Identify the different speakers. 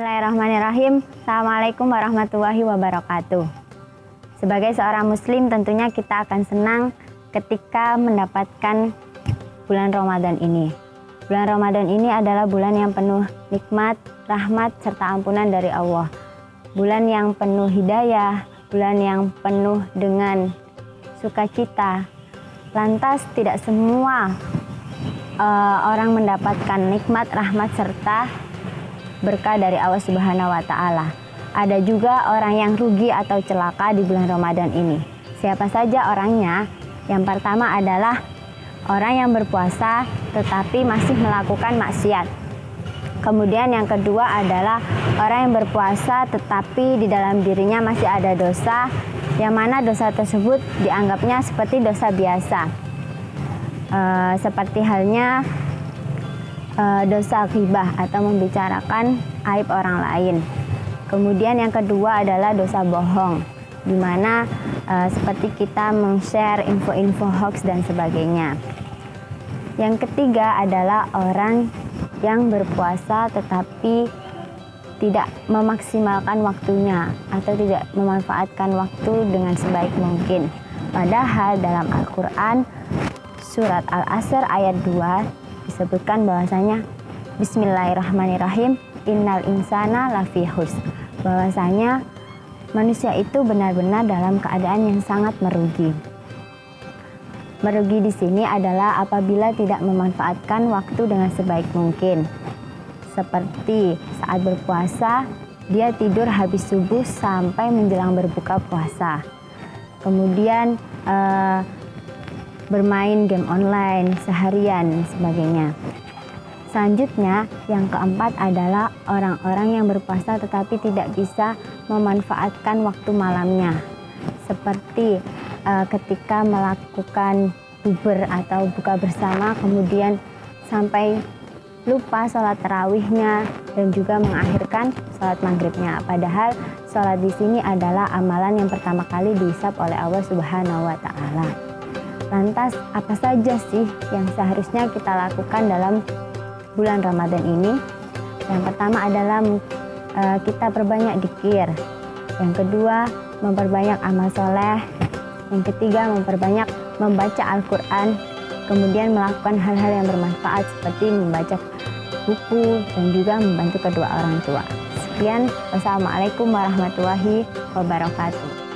Speaker 1: Bismillahirrahmanirrahim. Assalamualaikum warahmatullahi wabarakatuh. Sebagai seorang muslim tentunya kita akan senang ketika mendapatkan bulan Ramadan ini. Bulan Ramadan ini adalah bulan yang penuh nikmat, rahmat, serta ampunan dari Allah. Bulan yang penuh hidayah, bulan yang penuh dengan sukacita. Lantas tidak semua uh, orang mendapatkan nikmat, rahmat, serta berkah dari Allah Subhanahu wa taala. Ada juga orang yang rugi atau celaka di bulan Ramadan ini. Siapa saja orangnya? Yang pertama adalah orang yang berpuasa tetapi masih melakukan maksiat. Kemudian yang kedua adalah orang yang berpuasa tetapi di dalam dirinya masih ada dosa yang mana dosa tersebut dianggapnya seperti dosa biasa. E, seperti halnya uh, dosa ghibah atau membicarakan aib orang lain. Kemudian yang kedua adalah dosa bohong, di mana uh, seperti kita meng-share info-info hoax dan sebagainya. Yang ketiga adalah orang yang berpuasa tetapi tidak memaksimalkan waktunya atau tidak memanfaatkan waktu dengan sebaik mungkin. Padahal dalam Al-Quran surat Al-Asr ayat 2 disebutkan bahwasanya Bismillahirrahmanirrahim Innal insana lafi hus bahwasanya manusia itu benar-benar dalam keadaan yang sangat merugi. Merugi di sini adalah apabila tidak memanfaatkan waktu dengan sebaik mungkin. Seperti saat berpuasa, dia tidur habis subuh sampai menjelang berbuka puasa. Kemudian eh, bermain game online seharian sebagainya. Selanjutnya, yang keempat adalah orang-orang yang berpuasa tetapi tidak bisa memanfaatkan waktu malamnya. Seperti uh, ketika melakukan buber atau buka bersama kemudian sampai lupa sholat terawihnya dan juga mengakhirkan sholat maghribnya. Padahal sholat di sini adalah amalan yang pertama kali dihisap oleh Allah Subhanahu wa Ta'ala. Lantas, apa saja sih yang seharusnya kita lakukan dalam bulan Ramadan ini? Yang pertama adalah uh, kita perbanyak dikir. Yang kedua, memperbanyak amal soleh. Yang ketiga, memperbanyak membaca Al-Quran. Kemudian melakukan hal-hal yang bermanfaat seperti membaca buku dan juga membantu kedua orang tua. Sekian, wassalamualaikum warahmatullahi wabarakatuh.